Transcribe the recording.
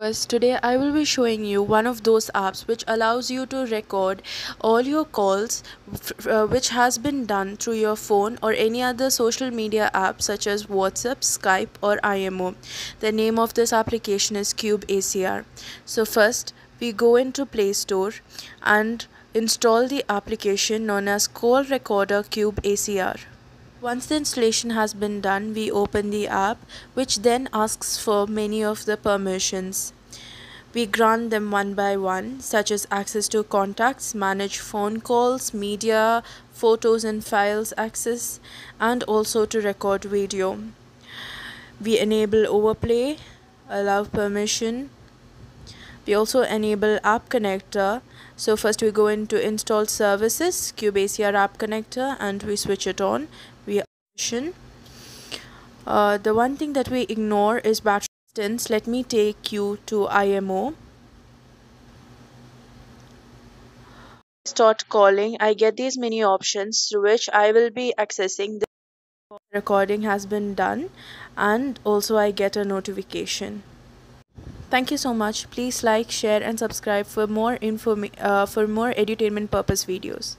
Today I will be showing you one of those apps which allows you to record all your calls uh, which has been done through your phone or any other social media app such as WhatsApp, Skype or IMO. The name of this application is Cube ACR. So first we go into Play Store and install the application known as Call Recorder Cube ACR. Once the installation has been done, we open the app, which then asks for many of the permissions. We grant them one by one, such as access to contacts, manage phone calls, media, photos and files access, and also to record video. We enable overplay, allow permission. We also enable app connector. So first we go into install services, CubeACR app connector, and we switch it on. We uh, the one thing that we ignore is battery distance let me take you to IMO start calling. I get these many options through which I will be accessing the recording has been done and also I get a notification thank you so much. Please like share and subscribe for more info uh, for more edutainment purpose videos